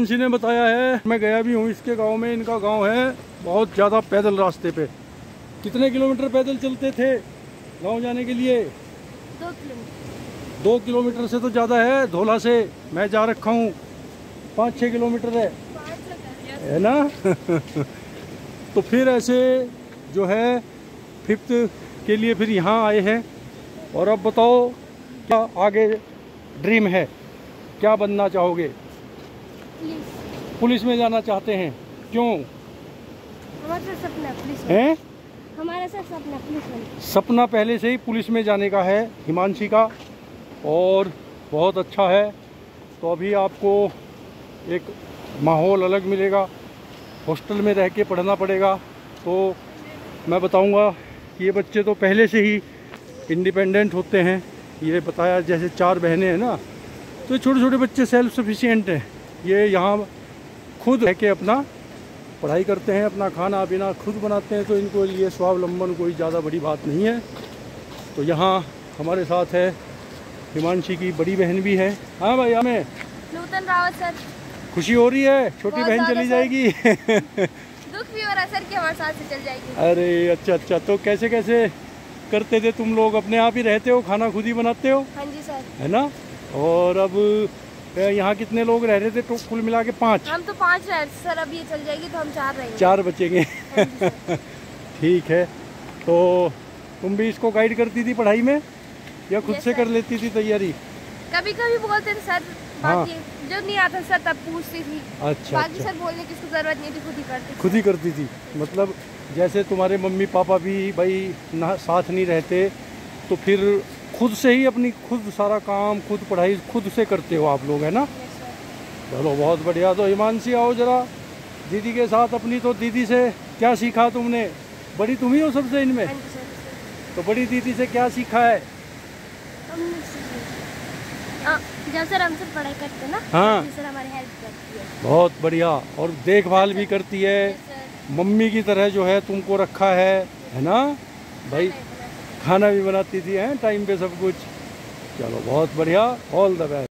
किसी ने बताया है मैं गया भी हूँ इसके गाँव में इनका गाँव है बहुत ज़्यादा पैदल रास्ते पे। कितने किलोमीटर पैदल चलते थे गाँव जाने के लिए? दो किलोमीटर। दो किलोमीटर से तो ज़्यादा है धोला से मैं जा रखा हूँ। पाँच छः किलोमीटर है। है ना? तो फिर ऐसे जो है फिफ्थ के लिए फिर यहाँ आए हैं। और अब बताओ क्या आगे ड्रीम है? क्या बनना चाहोगे? पुलिस। में जाना चाहते हैं। क्यों? हमारा सपना पुलिस हैं? हमारा सर सपना पुलिस सपना पहले से ही पुलिस में जाने का है हिमांशी का। और बहुत अच्छा है। तो अभी आपको एक माहौल अलग मिलेगा। हॉस्टल में रह के पढ़ना पड़ेगा। तो मैं बताऊँगा कि ये बच्चे तो पहले से ही इंडिपेंडेंट होते हैं। ये बताया जैसे चार बहनें हैं ना। तो छोटे छोटे बच्चे सेल्फ सफिशिएंट हैं। ये यहाँ खुद रह के अपना पढ़ाई करते हैं अपना खाना पीना खुद बनाते हैं तो इनको लिए स्वावलंबन कोई ज़्यादा बड़ी बात नहीं है। तो यहाँ हमारे साथ है हिमांशी की बड़ी बहन भी है। हाँ भाई हमें नूतन रावत सर। खुशी हो रही है? छोटी बहन चली जाएगी। दुख भी हो रहा सर कि हमारे साथ से चल जाएगी। अरे अच्छा अच्छा तो कैसे कैसे करते थे तुम लोग? अपने आप ही रहते हो खाना खुद ही बनाते हो? हाँ जी सर। है ना? और अब यहाँ कितने लोग रह रहे थे तो कुल मिला के पाँच? हम तो पाँच रहे सर अब ये चल जाएगी तो हम चार रहेंगे। चार बचेंगे। हाँ जी। ठीक है तो तुम भी इसको गाइड करती थी पढ़ाई में? या खुद से कर लेती थी तैयारी? कभी कभी बोलते थे सर हाँ। जब नहीं आता सर तब पूछती थी। अच्छा बाकी अच्छा। सर बोलने की ज़रूरत नहीं थी खुद ही करती खुद ही करती थी। मतलब जैसे तुम्हारे मम्मी पापा भी भाई ना साथ नहीं रहते तो फिर खुद से ही अपनी खुद सारा काम खुद पढ़ाई खुद से करते हो आप लोग है ना? चलो बहुत बढ़िया। तो हिमांशी आओ जरा। दीदी के साथ अपनी तो दीदी से क्या सीखा तुमने? बड़ी तुम ही हो सबसे इनमें? हाँ। तो बड़ी दीदी से क्या सीखा है? हाँ, जब सर हमसे पढ़ाई करते ना हाँ। तो सर हमारी हेल्प करती है। बहुत बढ़िया। और देखभाल भी करती है। मम्मी की तरह जो है तुमको रखा है है ना? भाई। खाना भी बनाती थी, हैं टाइम पे सब कुछ। चलो, बहुत बढ़िया ऑल द बेस्ट